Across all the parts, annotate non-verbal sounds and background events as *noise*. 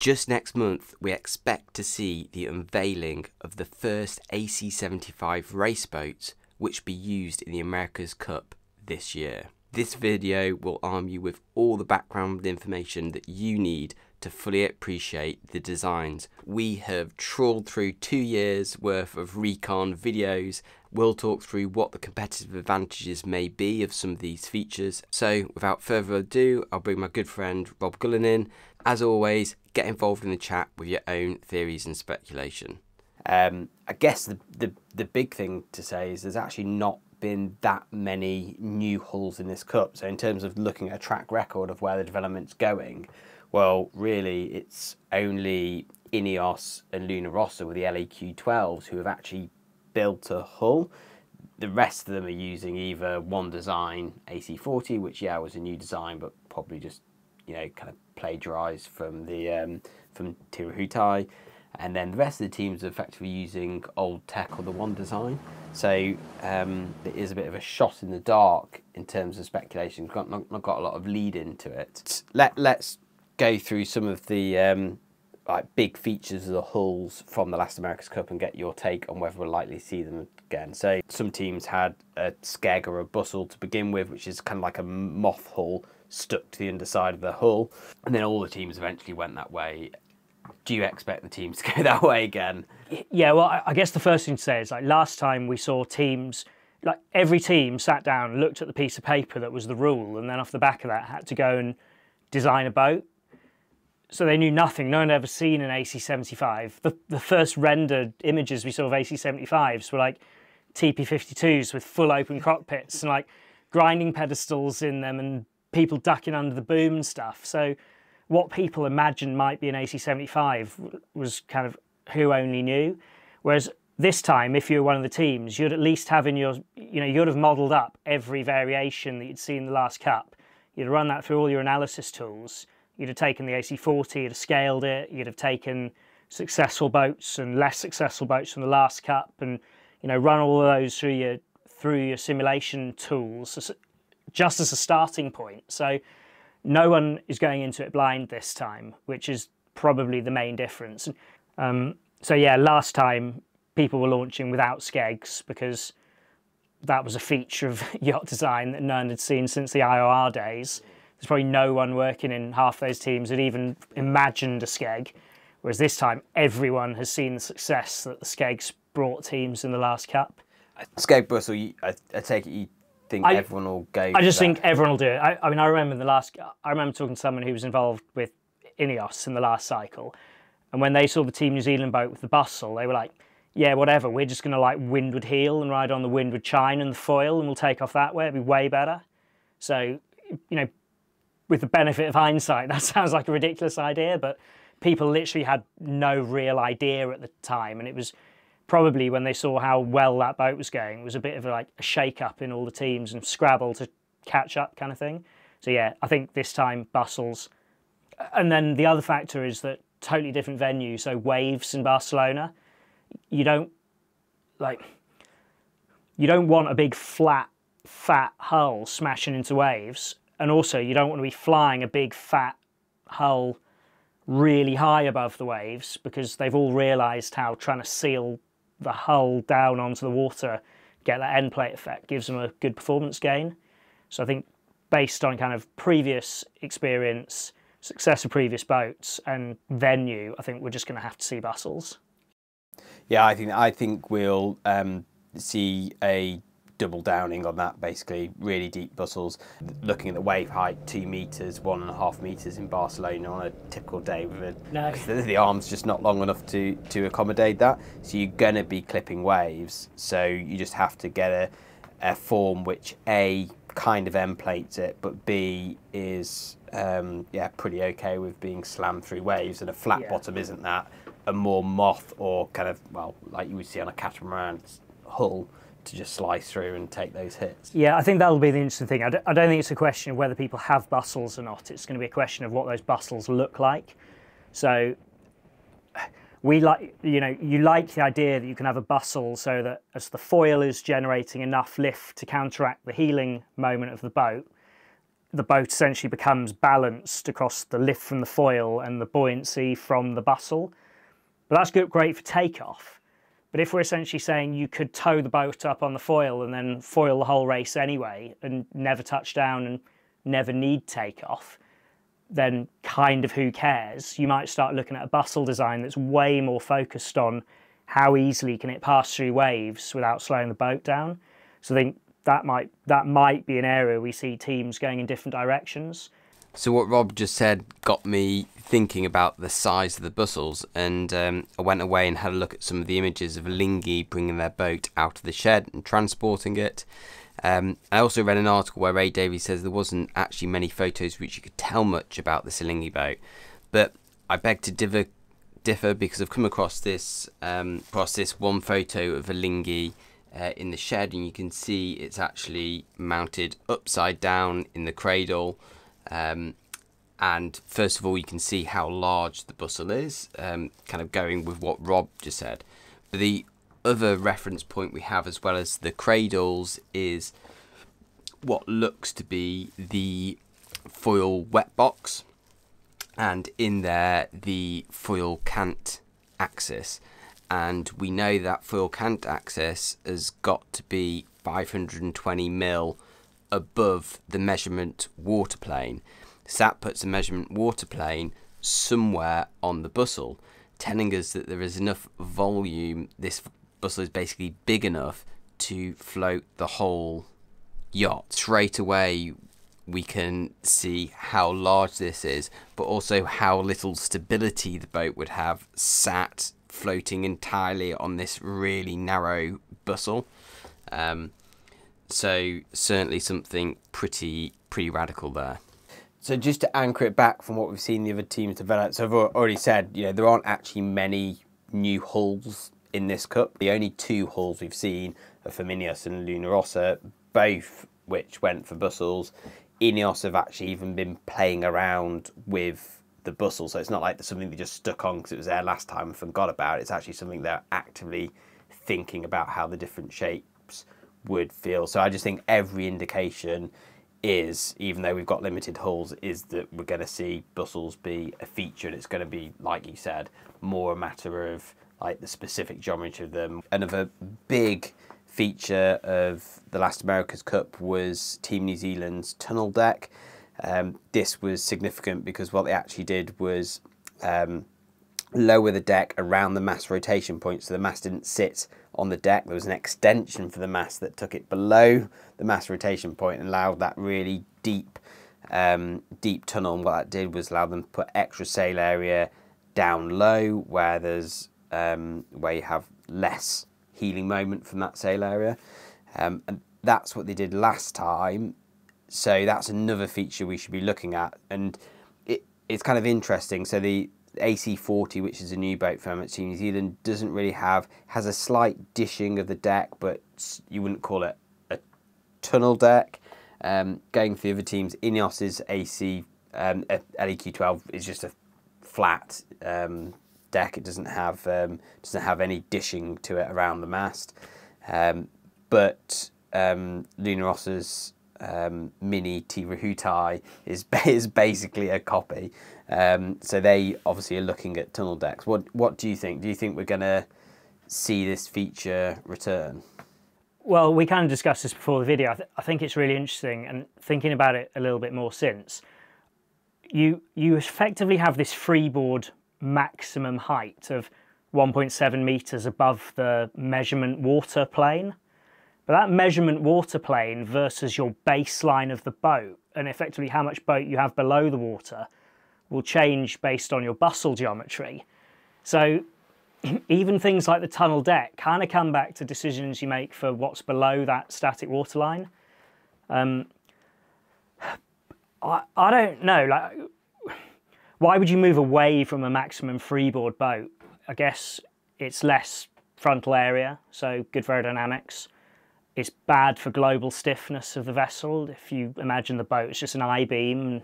Just next month, we expect to see the unveiling of the first AC75 race boats, which be used in the America's Cup this year. This video will arm you with all the background information that you need to fully appreciate the designs. We have trawled through two years worth of recon videos. We'll talk through what the competitive advantages may be of some of these features. So without further ado, I'll bring my good friend Rob Gullen in. As always, get involved in the chat with your own theories and speculation. Um, I guess the, the, the big thing to say is there's actually not been that many new hulls in this cup. So in terms of looking at a track record of where the development's going, well, really, it's only Ineos and Luna Rossa with the LEQ12s who have actually built a hull. The rest of them are using either one design AC40, which yeah was a new design, but probably just you know kind of plagiarized from the um, from Te Rehutai, and then the rest of the teams are effectively using old tech or the one design. So um, it is a bit of a shot in the dark in terms of speculation. Got not, not got a lot of lead into it. Let let's go through some of the um, like big features of the hulls from the last America's Cup and get your take on whether we're likely see them again. So some teams had a skeg or a bustle to begin with, which is kind of like a moth hull stuck to the underside of the hull, and then all the teams eventually went that way. Do you expect the teams *laughs* to go that way again? Yeah, well, I guess the first thing to say is like last time we saw teams, like every team sat down, looked at the piece of paper that was the rule, and then off the back of that had to go and design a boat so they knew nothing. No one had ever seen an AC-75. The, the first rendered images we saw of AC-75s were like TP-52s with full open cockpits and like grinding pedestals in them and people ducking under the boom and stuff. So what people imagined might be an AC-75 was kind of who only knew. Whereas this time, if you were one of the teams, you'd at least have in your, you know, you'd have modelled up every variation that you'd seen in the last cup. You'd run that through all your analysis tools You'd have taken the AC40, you'd have scaled it, you'd have taken successful boats and less successful boats from the last cup and you know run all of those through your through your simulation tools just as a starting point. So no one is going into it blind this time, which is probably the main difference. Um, so yeah, last time people were launching without skegs because that was a feature of *laughs* yacht design that none had seen since the IOR days there's probably no one working in half those teams that even imagined a skeg. Whereas this time, everyone has seen the success that the skegs brought teams in the last cup. Skeg Bustle, I, take it you think I, everyone will go. I just that. think everyone will do it. I, I mean, I remember in the last, I remember talking to someone who was involved with Ineos in the last cycle, and when they saw the Team New Zealand boat with the bustle, they were like, "Yeah, whatever. We're just going to like windward heel and ride on the windward chine and the foil, and we'll take off that way. It'll be way better." So, you know, with the benefit of hindsight, *laughs* that sounds like a ridiculous idea, but people literally had no real idea at the time. And it was probably when they saw how well that boat was going, it was a bit of a, like a shake up in all the teams and scrabble to catch up kind of thing. So yeah, I think this time bustles. And then the other factor is that totally different venue. So waves in Barcelona, you don't like, you don't want a big flat, fat hull smashing into waves and also you don't want to be flying a big fat hull really high above the waves because they've all realised how trying to seal the hull down onto the water, get that end plate effect, gives them a good performance gain. So I think based on kind of previous experience, success of previous boats and venue, I think we're just going to have to see bustles. Yeah, I think I think we'll um, see a double downing on that basically really deep bustles. Looking at the wave height two meters one and a half meters in barcelona on a typical day with a, no. *laughs* the, the arm's just not long enough to to accommodate that. So you're going to be clipping waves. So you just have to get a, a form which a kind of end plates it but b is um, yeah pretty okay with being slammed through waves. And a flat yeah. bottom isn't that. A more moth or kind of well like you would see on a catamaran hull to just slice through and take those hits. Yeah, I think that'll be the interesting thing. I don't, think it's a question of whether people have bustles or not. It's going to be a question of what those bustles look like. So we like, you know, you like the idea that you can have a bustle so that as the foil is generating enough lift to counteract the heeling moment of the boat, the boat essentially becomes balanced across the lift from the foil and the buoyancy from the bustle. But that's good, great for takeoff. But if we're essentially saying you could tow the boat up on the foil and then foil the whole race anyway and never touch down and never need takeoff, then kind of who cares? You might start looking at a bustle design that's way more focused on how easily can it pass through waves without slowing the boat down. So I think that might that might be an area we see teams going in different directions. So what Rob just said got me thinking about the size of the bustles, and um, I went away and had a look at some of the images of Alinghi bringing their boat out of the shed and transporting it. Um, I also read an article where Ray Davies says there wasn't actually many photos which you could tell much about the Alinghi boat, but I beg to differ, differ because I've come across this um, across this one photo of Alinghi uh, in the shed, and you can see it's actually mounted upside down in the cradle. Um, and first of all, you can see how large the bustle is, um, kind of going with what Rob just said. But the other reference point we have, as well as the cradles, is what looks to be the foil wet box, and in there, the foil cant axis. And we know that foil cant axis has got to be 520 mil above the measurement water plane. So puts the measurement water plane somewhere on the bustle, telling us that there is enough volume, this bustle is basically big enough to float the whole yacht. Straight away, we can see how large this is, but also how little stability the boat would have sat floating entirely on this really narrow bustle. Um, so certainly something pretty pretty radical there. So just to anchor it back from what we've seen the other teams develop, so I've already said, you know, there aren't actually many new hulls in this cup. The only two hulls we've seen are Firminius and Luna Rossa, both which went for bustles. Ineos have actually even been playing around with the bustle, so it's not like there's something they just stuck on because it was there last time and forgot about. It's actually something they're actively thinking about how the different shapes would feel. So I just think every indication is, even though we've got limited hulls, is that we're going to see bustles be a feature and it's going to be, like you said, more a matter of like the specific geometry of them. Another big feature of the last America's Cup was Team New Zealand's tunnel deck. Um, this was significant because what they actually did was um, lower the deck around the mast rotation point so the mast didn't sit on the deck. There was an extension for the mast that took it below the mast rotation point and allowed that really deep um, deep tunnel. And what that did was allow them to put extra sail area down low where there's um, where you have less heeling moment from that sail area. Um, and that's what they did last time. So that's another feature we should be looking at. And it, it's kind of interesting. So the AC40, which is a new boat from Team New Zealand, doesn't really have, has a slight dishing of the deck, but you wouldn't call it a tunnel deck. Um, going for the other teams, Ineos's AC um, LEQ12 is just a flat um, deck. It doesn't have um, doesn't have any dishing to it around the mast. Um, but um, Luna Rossa's um, mini Te Rehutai is *laughs* is basically a copy. Um, so they obviously are looking at tunnel decks. What what do you think? Do you think we're going to see this feature return? Well, we kind of discussed this before the video. I, th I think it's really interesting, and thinking about it a little bit more since, you you effectively have this freeboard maximum height of 1.7 meters above the measurement water plane. But that measurement water plane versus your baseline of the boat and effectively how much boat you have below the water will change based on your bustle geometry. So *clears throat* even things like the tunnel deck kind of come back to decisions you make for what's below that static waterline. Um, *sighs* I, I don't know, like, *sighs* why would you move away from a maximum freeboard boat? I guess it's less frontal area, so good for aerodynamics. It's bad for global stiffness of the vessel. If you imagine the boat is just an I-beam,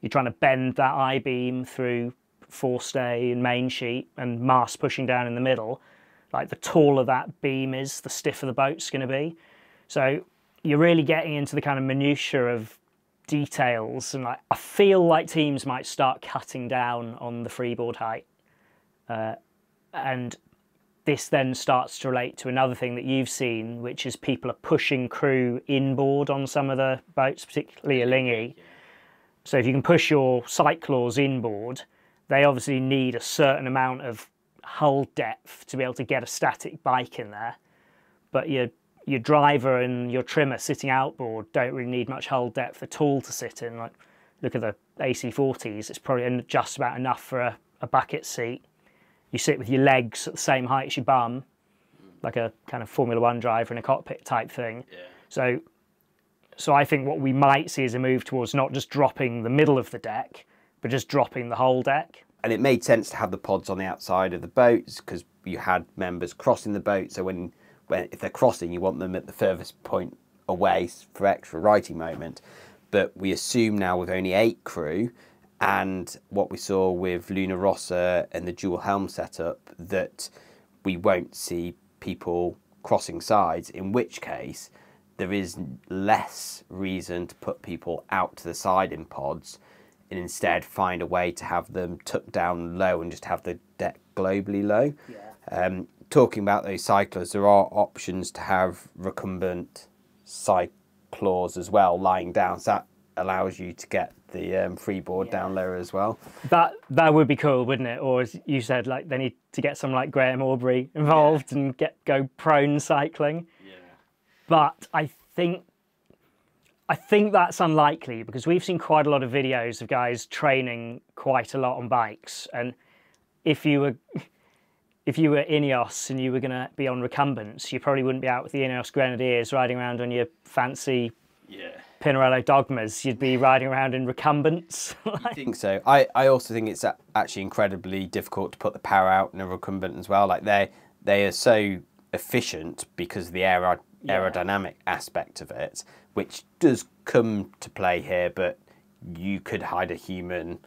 you're trying to bend that I-beam through forestay and main sheet and mast pushing down in the middle, like the taller that beam is, the stiffer the boat's going to be. So you're really getting into the kind of minutiae of details and like I feel like teams might start cutting down on the freeboard height, uh, and this then starts to relate to another thing that you've seen, which is people are pushing crew inboard on some of the boats, particularly Alinghi. So if you can push your cyclors inboard, they obviously need a certain amount of hull depth to be able to get a static bike in there. But your your driver and your trimmer sitting outboard don't really need much hull depth at all to sit in. Like look at the AC40s, it's probably just about enough for a, a bucket seat. You sit with your legs at the same height as your bum, like a kind of Formula One driver in a cockpit type thing. Yeah. So so I think what we might see is a move towards not just dropping the middle of the deck, but just dropping the whole deck. And it made sense to have the pods on the outside of the boats because you had members crossing the boat. So when, when if they're crossing, you want them at the furthest point away for extra righting moment. But we assume now with only eight crew and what we saw with Luna Rossa and the dual helm setup that we won't see people crossing sides, in which case there is less reason to put people out to the side in pods and instead find a way to have them tucked down low and just have the deck globally low. Yeah. Um, talking about those cyclors, there are options to have recumbent cyclors as well lying down. So that allows you to get the um, freeboard down lower as well. That that would be cool, wouldn't it? Or as you said, like they need to get some like Graeme Obree involved and get go prone cycling. Yeah. But I think I think that's unlikely because we've seen quite a lot of videos of guys training quite a lot on bikes, and if you were if you were Ineos and you were going to be on recumbents, you probably wouldn't be out with the Ineos Grenadiers riding around on your fancy Yeah. Pinarello dogmas. You'd be riding around in recumbents. *laughs* I think so. I, I also think it's actually incredibly difficult to put the power out in a recumbent as well. Like they they are so efficient because of the aero, aerodynamic aspect of it, which does come to play here. But you could hide a human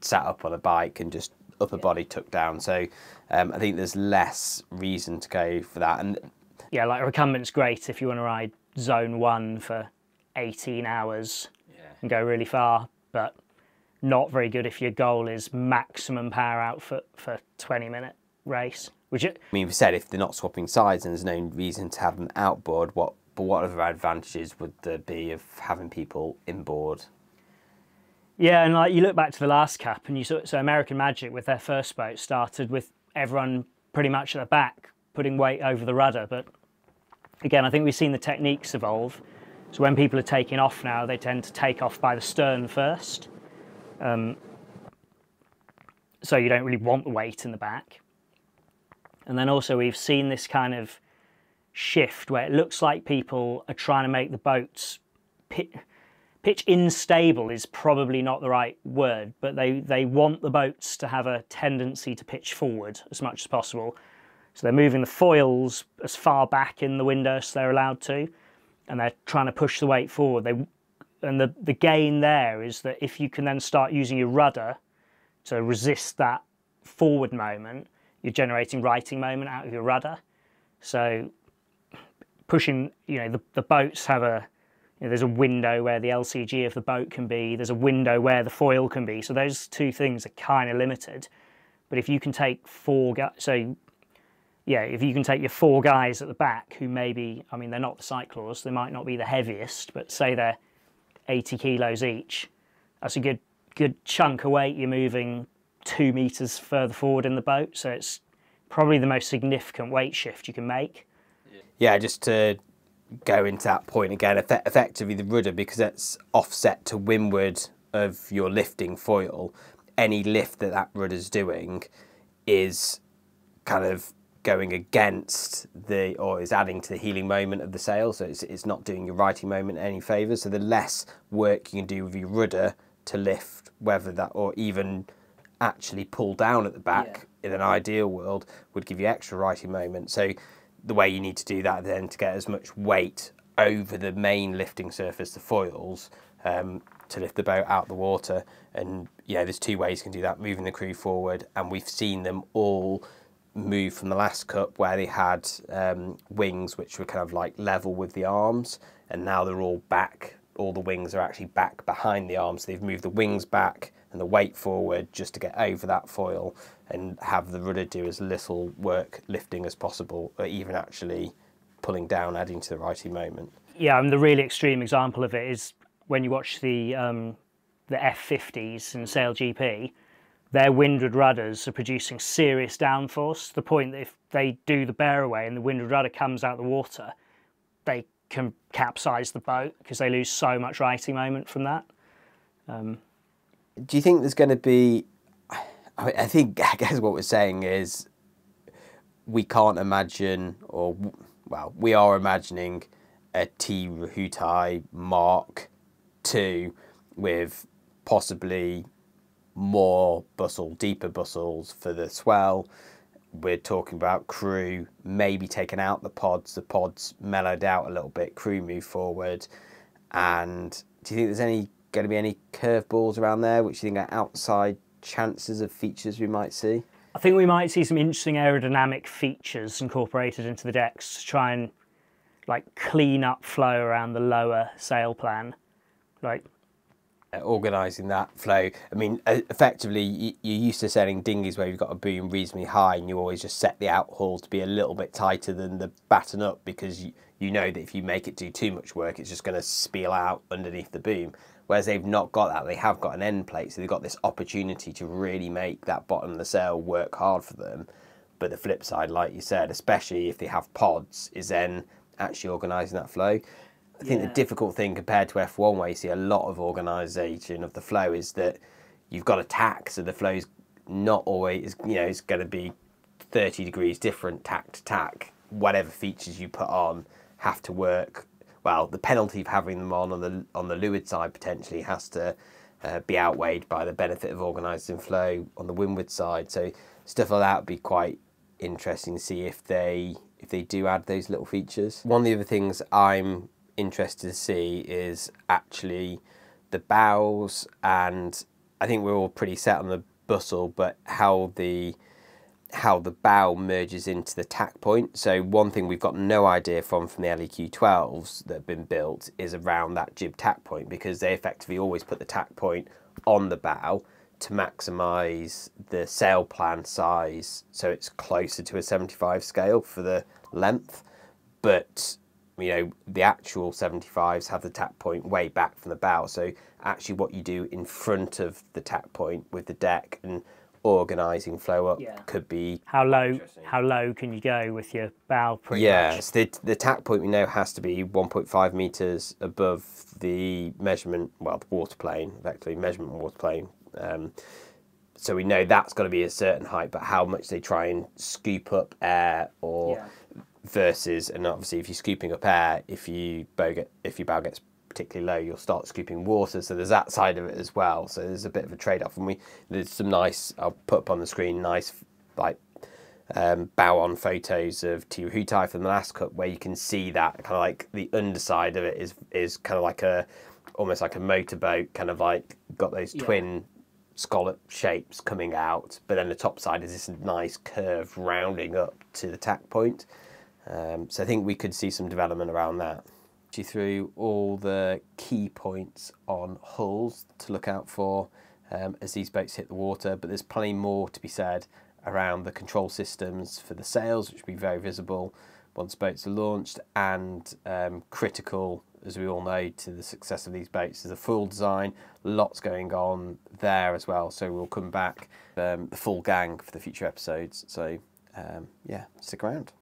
sat up on a bike and just upper body tucked down. So um, I think there's less reason to go for that. And yeah, like a recumbent's great if you want to ride zone one for 18 hours Yeah. and go really far, but not very good if your goal is maximum power output for 20 minute race. Which it, I mean, we said if they're not swapping sides and there's no reason to have them outboard, what but what other advantages would there be of having people inboard? yeah, and like you look back to the last cap, and you saw so American Magic with their first boat started with everyone pretty much at the back putting weight over the rudder, but again, I think we've seen the techniques evolve. So when people are taking off now, they tend to take off by the stern first. Um, so you don't really want the weight in the back. And then also we've seen this kind of shift where it looks like people are trying to make the boats pit, pitch unstable is probably not the right word, but they, they want the boats to have a tendency to pitch forward as much as possible. So they're moving the foils as far back in the window as they're allowed to, and they're trying to push the weight forward. They, and the, the gain there is that if you can then start using your rudder to resist that forward moment, you're generating righting moment out of your rudder. So pushing, you know, the, the boats have a, you know, there's a window where the LCG of the boat can be, there's a window where the foil can be. So those two things are kind of limited. But if you can take four so yeah, if you can take your four guys at the back who maybe, I mean, they're not the cyclors, they might not be the heaviest, but say they're 80 kilos each, that's a good good chunk of weight you're moving two meters further forward in the boat. So it's probably the most significant weight shift you can make. Yeah, just to go into that point again, effe- effectively the rudder, because that's offset to windward of your lifting foil, any lift that that rudder's doing is kind of going against the, or is adding to the heeling moment of the sail. So it's, it's not doing your righting moment any favours. So the less work you can do with your rudder to lift, whether that, or even actually pull down at the back in an ideal world, would give you extra righting moment. So the way you need to do that then to get as much weight over the main lifting surface, the foils, um, to lift the boat out of the water. And yeah, there's two ways you can do that: moving the crew forward, and we've seen them all move from the last cup where they had um, wings which were kind of like level with the arms, and now they're all back all the wings are actually back behind the arms. So they've moved the wings back and the weight forward just to get over that foil and have the rudder do as little work lifting as possible, or even actually pulling down, adding to the righty moment. Yeah, and the really extreme example of it is when you watch the um, the F50s in Sail GP. Their windward rudders are producing serious downforce to the point that if they do the bear away and the windward rudder comes out the water, they can capsize the boat because they lose so much righting moment from that. Um, Do you think there's going to be? I, I think *laughs* I guess what we're saying is we can't imagine, or well, we are imagining a Te Rehutai Mark II with possibly more bustle, deeper bustles for the swell. We're talking about crew maybe taking out the pods, the pods mellowed out a little bit, crew move forward. And do you think there's any going to be any curveballs around there, which you think are outside chances of features we might see? I think we might see some interesting aerodynamic features incorporated into the decks to try and like clean up flow around the lower sail plan. Like organising that flow. I mean, uh, effectively, you, you're used to sailing dinghies where you've got a boom reasonably high, and you always just set the outhaul to be a little bit tighter than the batten up because you, you know that if you make it do too much work, it's just going to spill out underneath the boom. Whereas they've not got that, they have got an end plate, so they've got this opportunity to really make that bottom of the sail work hard for them. But the flip side, like you said, especially if they have pods, is then actually organising that flow. I think Yeah. the difficult thing compared to F1, where you see a lot of organisation of the flow, is that you've got a tack, so the flow's not always, you know, it's going to be 30 degrees different tack to tack. Whatever features you put on have to work. Well, the penalty of having them on on the on the leeward side potentially has to uh, be outweighed by the benefit of organising flow on the windward side. So stuff like that would be quite interesting to see if they if they do add those little features. One of the other things I'm interested to see is actually the bows and I think we're all pretty set on the bustle, but how the how the bow merges into the tack point. So one thing we've got no idea from from the LEQ 12s that have been built is around that jib tack point because they effectively always put the tack point on the bow to maximise the sail plan size so it's closer to a 75 scale for the length. But you know the actual 75s have the tack point way back from the bow so actually what you do in front of the tack point with the deck and organising flow up Yeah. could be how low how low can you go with your bow pretty yeah much? so the, the tack point we know has to be 1.5 meters above the measurement well the water plane effectively measurement water plane um, so we know that's got to be a certain height but how much they try and scoop up air or Yeah. Versus and obviously if you're scooping up air if you bow get if your bow gets particularly low you'll start scooping water. So there's that side of it as well. So there's a bit of a trade-off. And we there's some nice i'll put up on the screen nice like um, bow on photos of Te Rehutai from the last cup where you can see that kind of like the underside of it is is kind of like a almost like a motorboat kind of like got those Yeah. twin scallop shapes coming out. But then the top side is this nice curve rounding up to the tack point um, so I think we could see some development around that. You through all the key points on hulls to look out for um, as these boats hit the water, but there's plenty more to be said around the control systems for the sails, which will be very visible once boats are launched, and um, critical, as we all know, to the success of these boats is the foil design. Lots going on there as well, so we'll come back um, the full gang for the future episodes. So um, yeah, stick around.